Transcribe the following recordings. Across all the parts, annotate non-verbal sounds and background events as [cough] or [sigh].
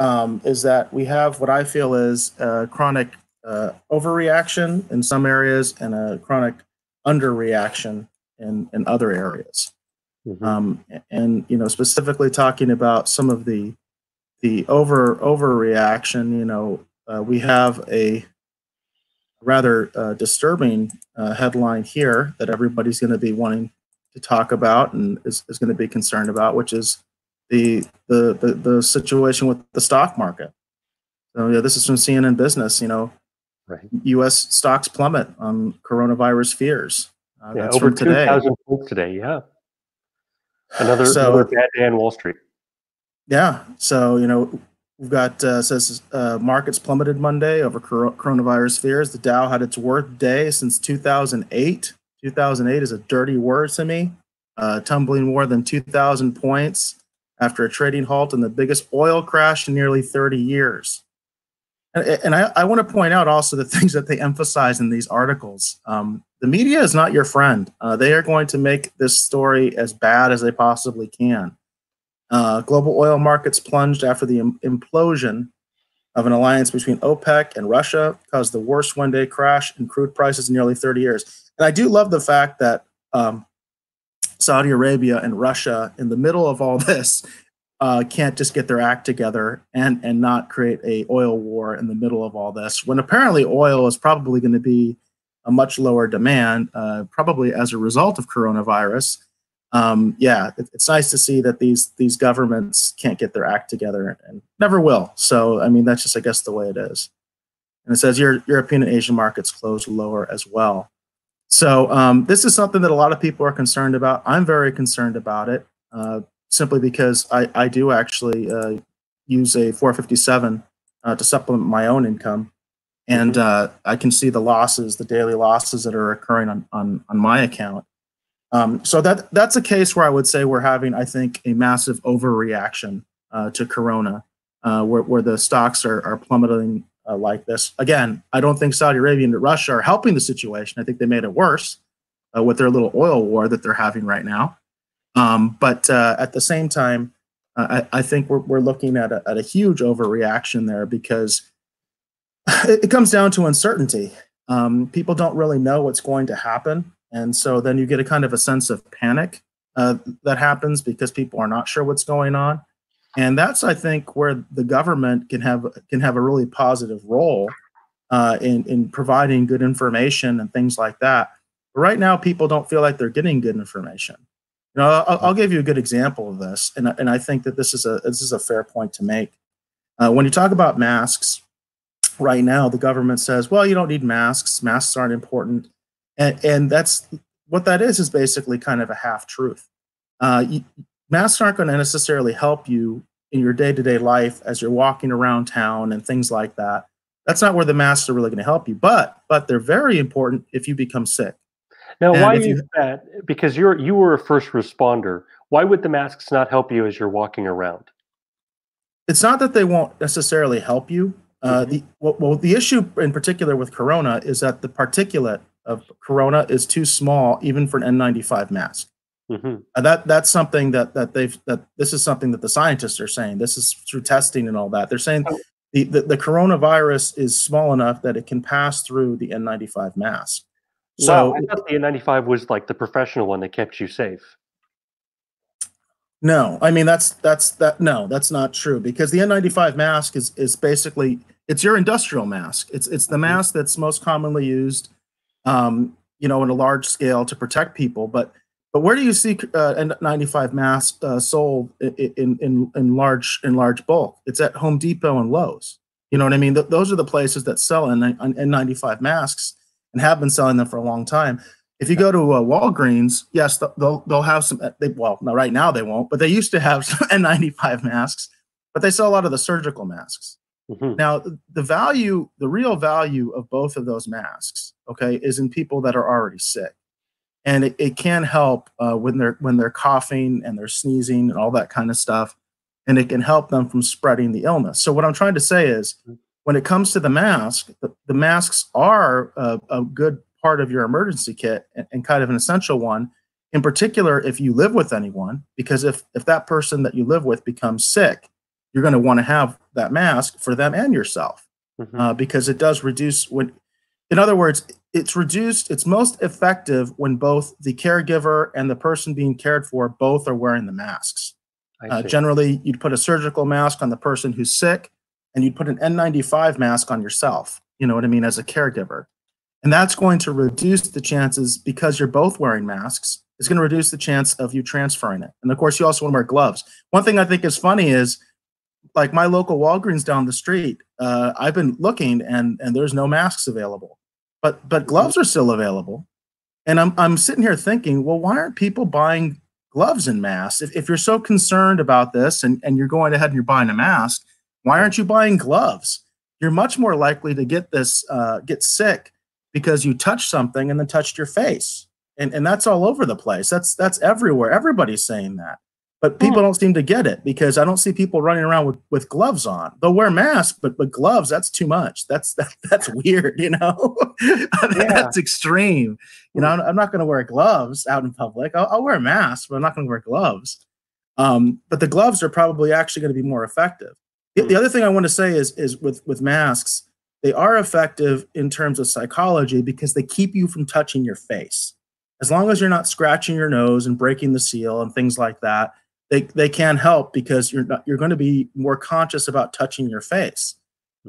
um, is that we have what I feel is a chronic uh, overreaction in some areas and a chronic underreaction in, in other areas. Mm-hmm. Um, and you know, specifically talking about some of the the over overreaction, you know, uh, we have a rather uh, disturbing uh, headline here that everybody's going to be wanting to talk about and is, is going to be concerned about, which is the, the the the situation with the stock market. So yeah, this is from CNN Business. You know, right. U.S. stocks plummet on coronavirus fears. Uh, yeah, over two thousand points today. Yeah, another so, another bad day on Wall Street. Yeah, so you know we've got uh, says uh, markets plummeted Monday over coronavirus fears. The Dow had its worst day since 2008. 2008 is a dirty word to me. Uh, tumbling more than 2,000 points after a trading halt and the biggest oil crash in nearly 30 years. And, and I, I, want to point out also the [laughs] things that they emphasize in these articles. Um, the media is not your friend. Uh, they are going to make this story as bad as they possibly can. Uh, global oil markets plunged after the Im- implosion of an alliance between OPEC and Russia caused the worst one day crash in crude prices in nearly 30 years. And I do love the fact that um, Saudi Arabia and Russia in the middle of all [laughs] this uh, can't just get their act together and and not create a oil war in the middle of all this when apparently oil is probably going to be a much lower demand uh, probably as a result of coronavirus. Um, yeah it, it's nice to see that these these governments can't get their act together and never will. So i mean that's just i guess the way it is. And it says your european and asian markets closed lower as well so um, this is something that a lot of people are concerned about. I'm very concerned about it, uh, simply because I, I do actually uh, use a 457 uh, to supplement my own income, and uh, I can see the losses, the daily losses that are occurring on on, on my account. Um, so that that's a case where I would say we're having, I think, a massive overreaction uh, to Corona, uh, where where the stocks are are plummeting uh, like this. Again, I don't think Saudi Arabia and Russia are helping the situation. I think they made it worse uh, with their little oil war that they're having right now. Um, but uh, at the same time, uh, I, I, think we're, we're looking at a, at a huge overreaction there because [laughs] it, it comes down to uncertainty. Um, people don't really know what's going to happen. And so then you get a kind of a sense of panic uh, that happens because people are not sure what's going on and that's I think where the government can have can have a really positive role uh, in in providing good information and things like that. But right now, people don't feel like they're getting good information. You know, I'll, I'll give you a good example of this, and and I think that this is a this is a fair point to make. Uh, when you talk about masks, right now the government says, well, you don't need masks. Masks aren't important, and and that's what that is is basically kind of a half truth. Uh, masks aren't going to necessarily help you in your day-to-day life as you're walking around town and things like that. That's not where the masks are really going to help you but but they're very important if you become sick. Now and why is you, that? Because you're you were a first responder. Why would the masks not help you as you're walking around? It's not that they won't necessarily help you. Uh, mm-hmm. the well, well the issue in particular with corona is that the particulate of corona is too small even for an n95 mask Mm-hmm. Uh, that that's something that that they've that this is something that the scientists are saying. This is through testing and all that. They're saying oh. the, the, the coronavirus is small enough that it can pass through the N95 mask. So wow, I thought the N95 was like the professional one that kept you safe. No, I mean that's that's that no, that's not true because the N95 mask is is basically it's your industrial mask. It's it's the mm-hmm. mask that's most commonly used, um, you know, in a large scale to protect people. But but where do you see uh, N95 masks uh, sold in, in, in large in large bulk? It's at Home Depot and Lowe's. You know what I mean? Th- those are the places that sell N- N95 masks and have been selling them for a long time. If you go to uh, Walgreens, yes, they'll they'll have some. Uh, they, well, right now they won't, but they used to have [laughs] N95 masks. But they sell a lot of the surgical masks. Mm-hmm. Now, the value, the real value of both of those masks, okay, is in people that are already sick and it, it can help uh, when they're when they're coughing and they're sneezing and all that kind of stuff. And it can help them from spreading the illness. So what i'm trying to say is when it comes to the mask the, the masks are a, a, good part of your emergency kit and, and, kind of an essential one. In particular if you live with anyone because if if that person that you live with becomes sick you're going to want to have that mask for them and yourself Mhm. uh, because it does reduce when in other words it's reduced it's most effective when both the caregiver and the person being cared for both are wearing the masks. Uh, generally you'd put a surgical mask on the person who's sick and you'd put an n95 mask on yourself you know what i mean as a caregiver. And that's going to reduce the chances because you're both wearing masks it's going to reduce the chance of you transferring it. And of course you also want to wear gloves. One thing i think is funny is like my local Walgreens down the street, uh, I've been looking and and there's no masks available, but but gloves are still available, and I'm I'm sitting here thinking, well, why aren't people buying gloves and masks? If if you're so concerned about this and and you're going ahead and you're buying a mask, why aren't you buying gloves? You're much more likely to get this uh, get sick because you touched something and then touched your face, and and that's all over the place. That's that's everywhere. Everybody's saying that but people hmm. don't seem to get it because I don't see people running around with, with gloves on. They'll wear masks, but but gloves that's too much. That's [laughs] that, that's weird, you know. [laughs] that's extreme. You know, hmm. I'm, I'm not going to wear gloves out in public. I'll, I'll wear a mask, but I'm not going to wear gloves. Um, but the gloves are probably actually going to be more effective. The, the hmm. other thing I want to say is is with with masks, they are effective in terms of psychology because they keep you from touching your face. As long as you're not scratching your nose and breaking the seal and things like that, they they can help because you're not, you're going to be more conscious about touching your face.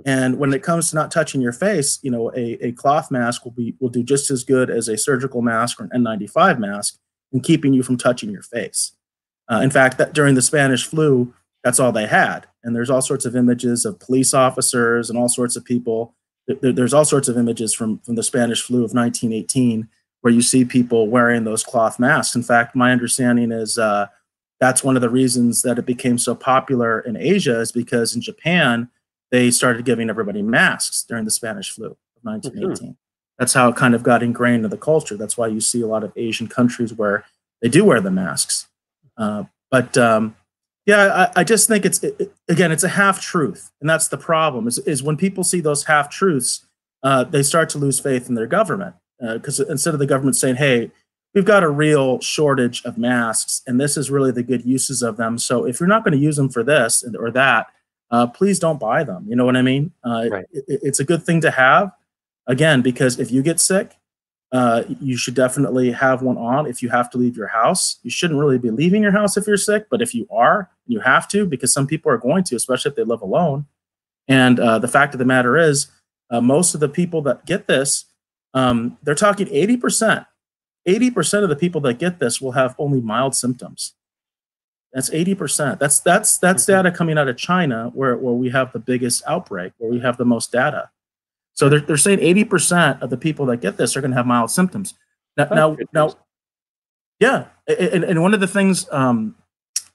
And when it comes to not touching your face, you know, a, a cloth mask will be will do just as good as a surgical mask or an N95 mask in keeping you from touching your face. Uh, in fact, that during the Spanish flu, that's all they had. And there's all sorts of images of police officers and all sorts of people. There, there's all sorts of images from from the Spanish flu of 1918 where you see people wearing those cloth masks. In fact, my understanding is. Uh, that's one of the reasons that it became so popular in Asia is because in Japan they started giving everybody masks during the Spanish flu of 1918. Mm-hmm. That's how it kind of got ingrained in the culture. That's why you see a lot of Asian countries where they do wear the masks. Uh, but um, yeah, I, I, just think it's it, again, it's a half truth, and that's the problem. Is, is when people see those half truths, uh, they start to lose faith in their government because uh, instead of the government saying, "Hey, we've got a real shortage of masks, and this is really the good uses of them. So if you're not going to use them for this or that, uh, please don't buy them. You know what I mean? Uh, right. it, it's a good thing to have, again, because if you get sick, uh, you should definitely have one on if you have to leave your house. You shouldn't really be leaving your house if you're sick, but if you are, you have to because some people are going to, especially if they live alone. And uh, the fact of the matter is, uh, most of the people that get this, um, they're talking 80% 80% of the people that get this will have only mild symptoms. That's 80%. That's that's that's mm-hmm. data coming out of China where, where we have the biggest outbreak, where we have the most data. So they're, they're saying 80% of the people that get this are going to have mild symptoms. Now, now, now, yeah. And, and one of the things um,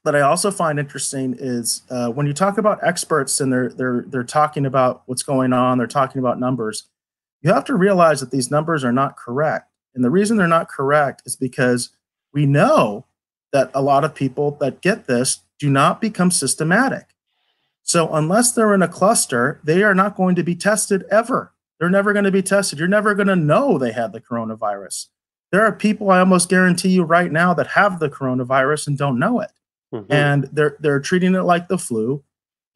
that I also find interesting is uh, when you talk about experts and they're, they're, they're talking about what's going on, they're talking about numbers, you have to realize that these numbers are not correct and the reason they're not correct is because we know that a lot of people that get this do not become systematic. So unless they're in a cluster, they are not going to be tested ever. They're never going to be tested. You're never going to know they had the coronavirus. There are people I almost guarantee you right now that have the coronavirus and don't know it. Mm-hmm. And they're they're treating it like the flu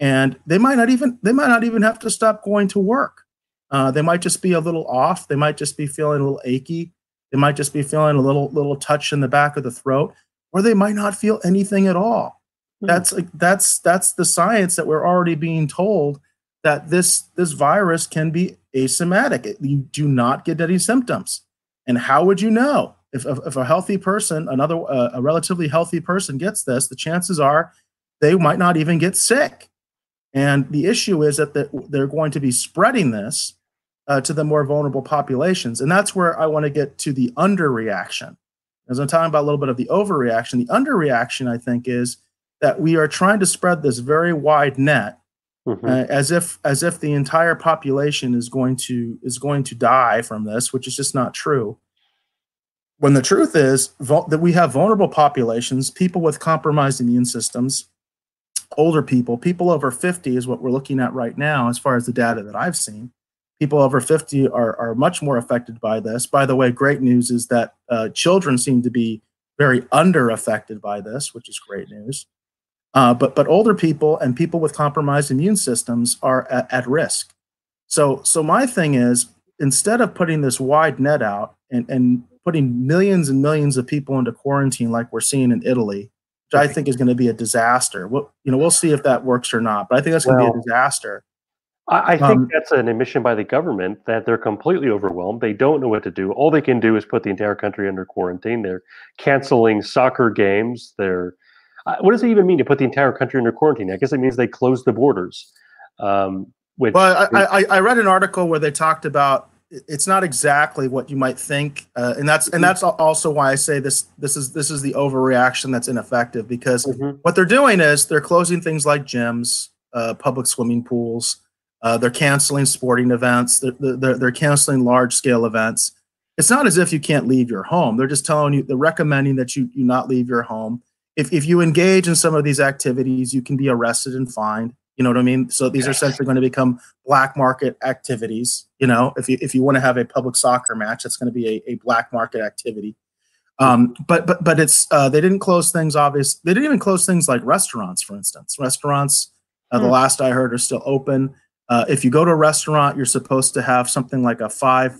and they might not even they might not even have to stop going to work. Uh, they might just be a little off. They might just be feeling a little achy. They might just be feeling a little little touch in the back of the throat, or they might not feel anything at all. Hmm. That's like that's that's the science that we're already being told that this this virus can be asymptomatic. You do not get any symptoms. And how would you know if if, if a healthy person, another uh, a relatively healthy person gets this? The chances are they might not even get sick. And the issue is that they're going to be spreading this uh, to the more vulnerable populations. And that's where I want to get to the underreaction. As I'm talking about a little bit of the overreaction, the underreaction, I think, is that we are trying to spread this very wide net mm-hmm. uh, as if as if the entire population is going to is going to die from this, which is just not true. When the truth is vul- that we have vulnerable populations, people with compromised immune systems, older people, people over 50 is what we're looking at right now, as far as the data that I've seen people over 50 are, are much more affected by this. By the way, great news is that uh, children seem to be very under affected by this, which is great news. Uh, but but older people and people with compromised immune systems are at, at risk. So so my thing is instead of putting this wide net out and, and putting millions and millions of people into quarantine like we're seeing in Italy, which I think is going to be a disaster. We'll, you know, we'll see if that works or not, but I think that's going to well, be a disaster. I, I think um, that's an admission by the government that they're completely overwhelmed. They don't know what to do. All they can do is put the entire country under quarantine. They're canceling soccer games. They're uh, what does it even mean to put the entire country under quarantine? I guess it means they close the borders. Um, which well, I, I, I read an article where they talked about it's not exactly what you might think, uh, and that's and mm-hmm. that's also why I say this this is this is the overreaction that's ineffective because mm-hmm. what they're doing is they're closing things like gyms, uh, public swimming pools, uh, they're canceling sporting events, they're, they're, they're canceling large scale events. It's not as if you can't leave your home. They're just telling you they're recommending that you you not leave your home. If if you engage in some of these activities, you can be arrested and fined. You know what I mean? So these are essentially going to become black market activities. You know, if you if you want to have a public soccer match, that's going to be a, a black market activity. Um, but but but it's uh, they didn't close things. Obvious, they didn't even close things like restaurants, for instance. Restaurants, uh, mm. the hmm. last I heard, are still open. Uh, if you go to a restaurant, you're supposed to have something like a five,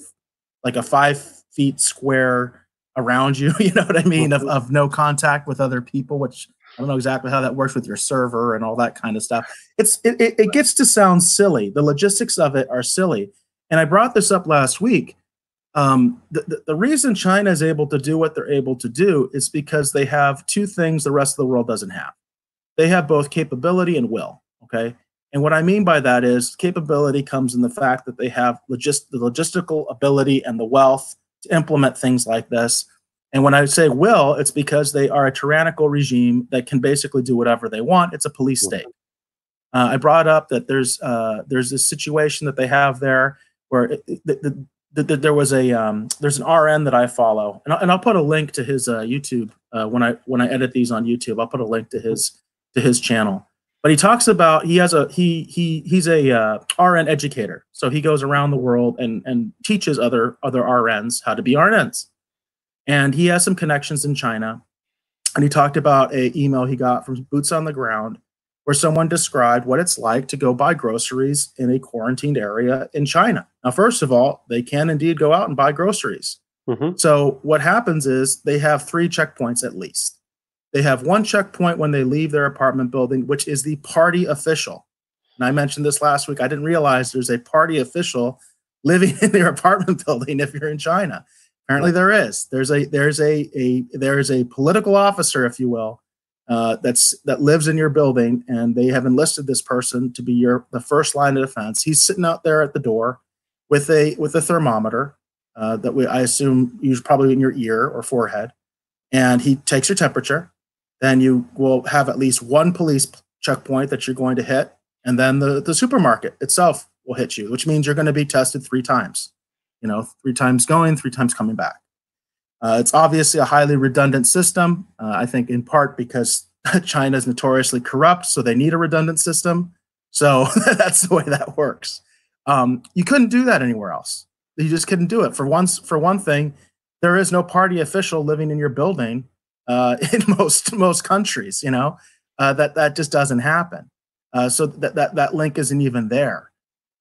like a five feet square around you. [laughs] You know what I mean? Of, of no contact with other people, which I don't know exactly how that works with your server and all that kind of stuff. It's it, it, it gets to sound silly. The logistics of it are silly. And I brought this up last week. Um, the, the, the reason China is able to do what they're able to do is because they have two things the rest of the world doesn't have. They have both capability and will. Okay. And what I mean by that is capability comes in the fact that they have logist- the logistical ability and the wealth to implement things like this. And when I say will, it's because they are a tyrannical regime that can basically do whatever they want. It's a police state. Uh, I brought up that there's uh, there's this situation that they have there where it, the, the, the, there was a um, there's an RN that I follow, and I'll, and I'll put a link to his uh, YouTube uh, when I when I edit these on YouTube. I'll put a link to his to his channel. But he talks about he has a he he he's a uh, RN educator, so he goes around the world and and teaches other other RNs how to be RNs and he has some connections in China. And he talked about a email he got from Boots on the Ground where someone described what it's like to go buy groceries in a quarantined area in China. Now, first of all, they can indeed go out and buy groceries. Mm-hmm. So what happens is they have three checkpoints at least. They have one checkpoint when they leave their apartment building, which is the party official. And I mentioned this last week. I didn't realize there's a party official [laughs] living in their apartment [laughs] building if you're in China. Apparently, there is. There's a there's a a there is a political officer, if you will, uh, that's that lives in your building, and they have enlisted this person to be your the first line of defense. He's sitting out there at the door with a with a thermometer uh, that we I assume you probably in your ear or forehead, and he takes your temperature. Then you will have at least one police checkpoint that you're going to hit, and then the the supermarket itself will hit you, which means you're going to be tested three times you know, three times going, three times coming back. Uh, it's obviously a highly redundant system, uh, I think in part because [laughs] China is notoriously corrupt, so they need a redundant system. So [laughs] that's the way that works. Um, you couldn't do that anywhere else. You just couldn't do it. For once, for one thing, there is no party official living in your building uh, [laughs] in most most countries. You know uh, that that just doesn't happen. Uh, so that that that link isn't even there.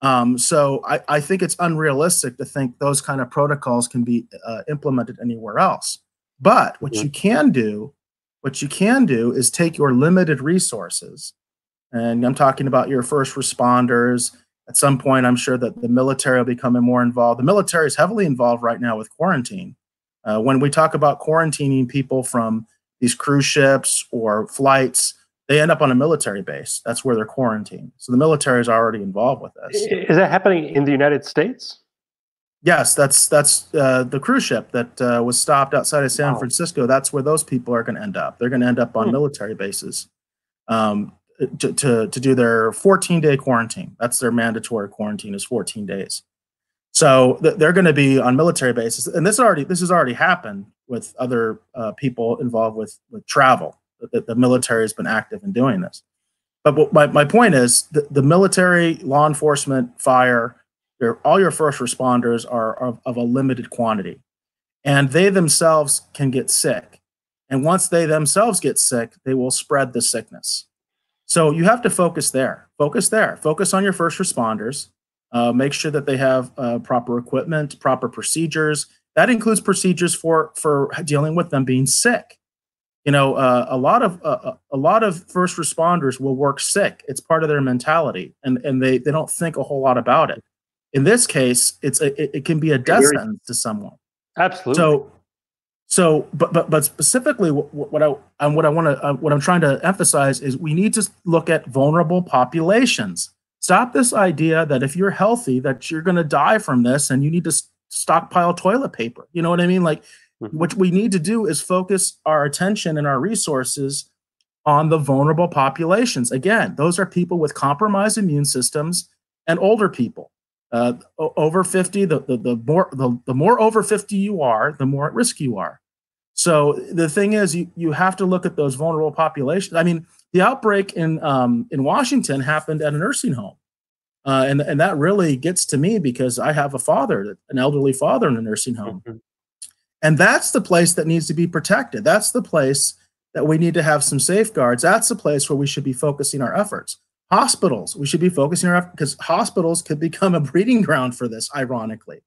Um, so I, I, think it's unrealistic to think those kind of protocols can be uh, implemented anywhere else. But what mm-hmm. you can do, what you can do is take your limited resources, and I'm talking about your first responders. At some point, I'm sure that the military will become more involved. The military is heavily involved right now with quarantine. Uh, when we talk about quarantining people from these cruise ships or flights, they end up on a military base. That's where they're quarantined. So the military is already involved with this. Is that happening in the United States? Yes, that's that's uh, the cruise ship that uh, was stopped outside of San wow. Francisco. That's where those people are going to end up. They're going to end up on hmm. military bases um, to, to to do their 14 day quarantine. That's their mandatory quarantine is 14 days. So th- they're going to be on military bases, and this already this has already happened with other uh, people involved with with travel the, the military has been active in doing this. But my, my point is the, the military, law enforcement, fire, all your first responders are, are of, of a limited quantity. And they themselves can get sick. And once they themselves get sick, they will spread the sickness. So you have to focus there. Focus there. Focus on your first responders. Uh, make sure that they have uh, proper equipment, proper procedures. That includes procedures for for dealing with them being sick. You know, uh, a lot of uh, a lot of first responders will work sick. It's part of their mentality, and and they they don't think a whole lot about it. In this case, it's a, it, it can be a death sentence to someone. Absolutely. So so, but but but specifically, what, what I and what I want to uh, what I'm trying to emphasize is we need to look at vulnerable populations. Stop this idea that if you're healthy, that you're going to die from this, and you need to stockpile toilet paper. You know what I mean? Like, mm-hmm. what we need to do is focus our attention and our resources on the vulnerable populations. Again, those are people with compromised immune systems and older people. Uh, over 50, the, the, the more the, the more over 50 you are, the more at risk you are. So the thing is, you, you have to look at those vulnerable populations. I mean, the outbreak in um, in Washington happened at a nursing home, uh, and and that really gets to me because I have a father, an elderly father in a nursing home, mm-hmm. and that's the place that needs to be protected. That's the place that we need to have some safeguards. That's the place where we should be focusing our efforts hospitals we should be focusing on because hospitals could become a [laughs] breeding ground for this ironically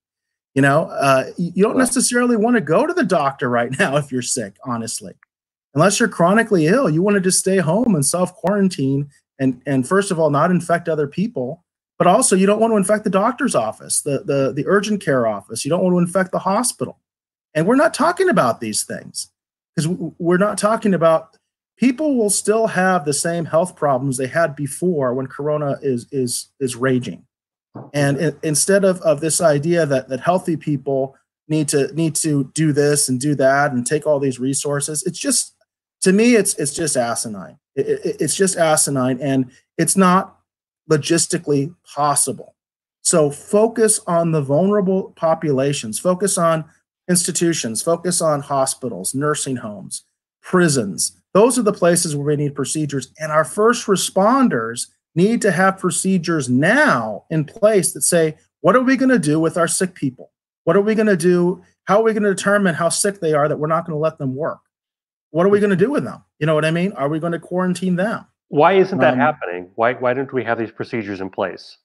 you know uh, you don't necessarily want to go to the doctor right [laughs] now if you're sick honestly unless you're chronically ill you want to just stay home and self quarantine and and first of all not infect other people but also you don't want to infect the doctor's office the the, the urgent care office. You don't want to infect the hospital. And we're not talking about these things because we're not talking about people will still have the same health problems they had before when corona is is is raging. And instead of of this idea that that healthy people need to need to do this and do that and take all these resources it's just to me it's it's just asinine it, it, it's just asinine and it's not logistically possible so focus on the vulnerable populations focus on institutions focus on hospitals nursing homes prisons those are the places where we need procedures. And our first responders need to have procedures now in place that say, what are we going to do with our sick people? What are we going to do? How are we going to determine how sick they are that we're not going to let them work? What are we going to do with them? You know what I mean? Are we going to quarantine them? Why isn't that um, happening? Why why don't we have these procedures in place?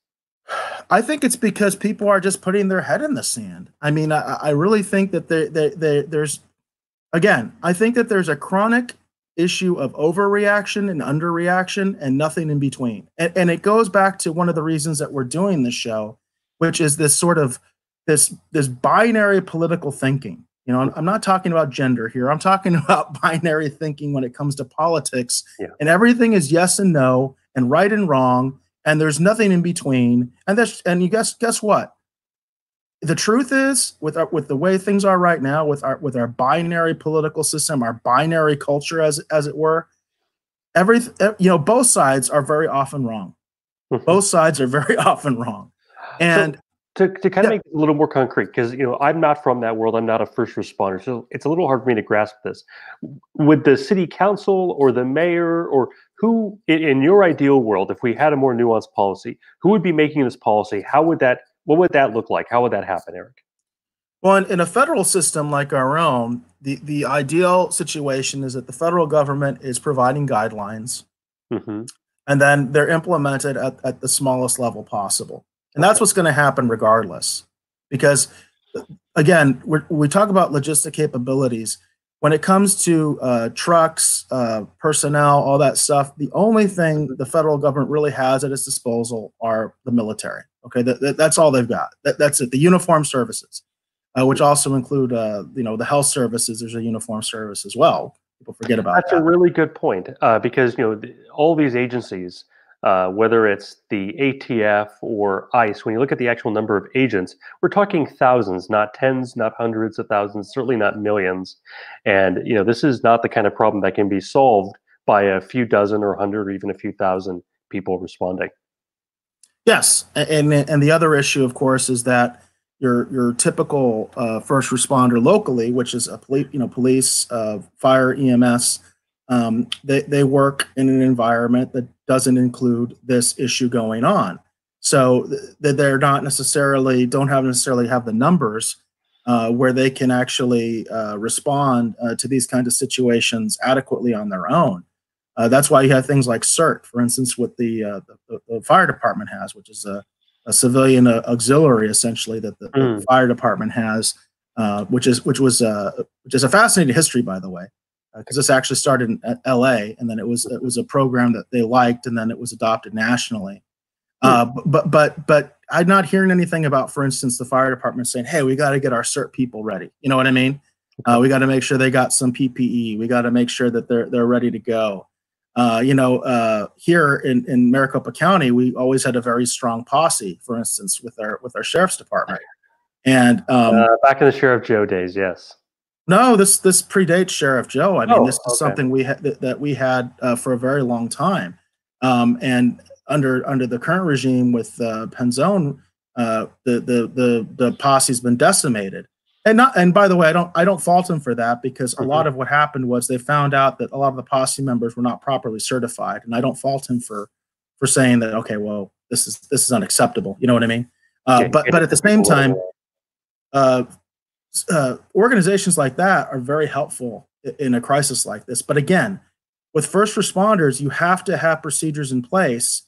I think it's because people are just putting their head in the sand. I mean, I, I really think that they, they, they, there's, again, I think that there's a chronic issue of overreaction and underreaction and nothing in between. And, and it goes back to one of the reasons that we're doing this show, which is this sort of this this binary political thinking. You know, I'm not talking about gender here. I'm talking [laughs] about binary thinking when it comes to politics. Yeah. And everything is yes and no and right and wrong and there's nothing in between. And that's and you guess guess what? the truth is with our, with the way things are right now with our with our binary political system our binary culture as as it were every you know both sides are very often wrong mm-hmm. both sides are very [laughs] often wrong and so to, to kind of yeah. make it a little more concrete because you know i'm not from that world i'm not a first responder so it's a little hard for me to grasp this would the city council or the mayor or who in your ideal world if we had a more nuanced policy who would be making this policy how would that what would that look like? How would that happen, Eric? Well, in, in, a federal system like our own, the, the ideal situation is that the federal government is providing guidelines mm-hmm. and then they're implemented at, at the smallest level possible. And that's what's going to happen regardless. Because, again, we talk about logistic capabilities. When it comes to uh, trucks, uh, personnel, all that stuff, the only thing the federal government really has at its disposal are the military. Okay, that, that, that's all they've got. That, that's it. The uniform services, uh, which also include, uh, you know, the health services. There's a uniform service as well. People forget about that's that. a really good point uh, because you know the, all these agencies, uh, whether it's the ATF or ICE, when you look at the actual number of agents, we're talking thousands, not tens, not hundreds of thousands, certainly not millions. And you know, this is not the kind of problem that can be solved by a few dozen or hundred or even a few thousand people responding. Yes, and and the other issue, of course, is that your your typical uh, first responder locally, which is a police, you know, police, uh, fire, EMS, um, they they work in an environment that doesn't include this issue going on. So that they're not necessarily don't have necessarily have the numbers uh, where they can actually uh, respond uh, to these kinds of situations adequately on their own. Uh, that's why you have things like CERT, for instance, what the, uh, the, the, fire department has, which is a, a civilian uh, auxiliary essentially that the, mm. the, fire department has, uh, which is which was uh, which is a fascinating history, by the way, because this actually started in L.A. and then it was it was a program that they liked, and then it was adopted nationally. Mm. but but but I'm not hearing anything about, for instance, the fire department saying, "Hey, we got to get our CERT people ready." You know what I mean? Uh, we got to make sure they got some PPE. We got to make sure that they're they're ready to go. Uh, you know, uh, here in, in Maricopa County, we always had a very strong posse, for instance, with our with our sheriff's department. And um, uh, back in the Sheriff Joe days, yes. No, this this predates Sheriff Joe. I mean, oh, this is okay. something we had that, that we had uh, for a very long time. Um, and under under the current regime with uh, Penzone, uh, the the the the posse's been decimated and not and by the way i don't i don't fault him for that because a lot mm-hmm. of what happened was they found out that a lot of the posse members were not properly certified and i don't fault him for for saying that okay well this is this is unacceptable you know what i mean uh, but but at the same time uh, uh, organizations like that are very helpful in a crisis like this but again with first responders you have to have procedures in place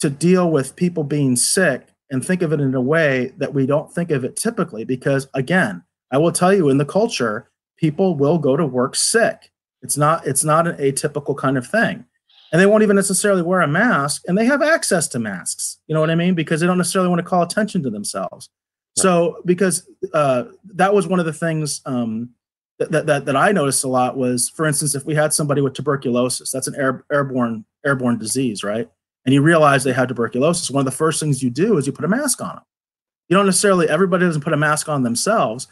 to deal with people being sick and think of it in a way that we don't think of it typically because again I will tell you in the culture, people will go to work sick. It's not it's not an atypical kind of thing. And they won't even necessarily wear a mask and they have access to masks. You know what I mean? Because they don't necessarily want to call attention to themselves. So because uh, that was one of the things um, that, that, that I noticed a lot was, for instance, if we had somebody with tuberculosis, that's an air, airborne airborne disease, right? And you realize they had tuberculosis. One of the first things you do is you put a mask on them. You don't necessarily everybody doesn't put a mask on themselves,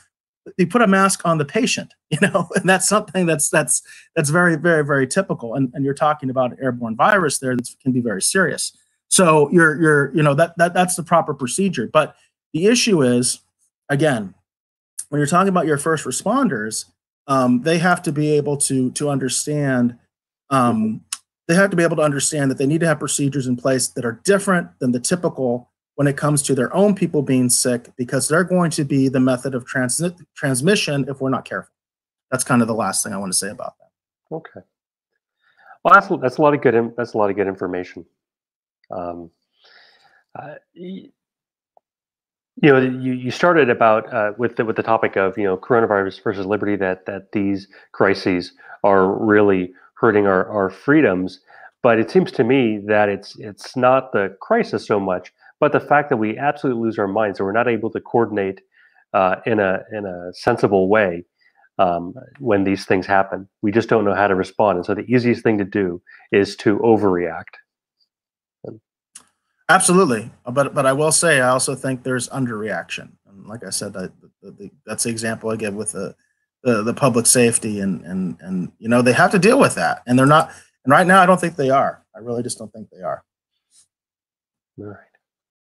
they put a mask on the patient, [laughs] you know, and that's something that's that's that's very very very typical. And and you're talking about an airborne virus there that can be very serious. So you're you're you know that that that's the proper procedure. But the issue is, again, when you're talking about your first responders, um, they have to be able to to understand. Um, they have to be able to understand that they need to have procedures in place that are different than the typical when it comes to their own people being sick because they're going to be the method of trans- transmission if we're not careful. That's kind of the last thing I want to say about that. Okay. Well, that's that's a lot of good that's a lot of good information. Um, uh, you know, you, you started about uh, with the, with the topic of you know coronavirus versus liberty that that these crises are really hurting our, our freedoms, but it seems to me that it's it's not the crisis so much but the fact that we absolutely lose our minds, and we're not able to coordinate uh, in a in a sensible way um, when these things happen, we just don't know how to respond. And so the easiest thing to do is to overreact. Absolutely, but but I will say I also think there's underreaction. And like I said, the, the, that's the example I give with the, the the public safety and and and you know they have to deal with that, and they're not. And right now, I don't think they are. I really just don't think they are. All right.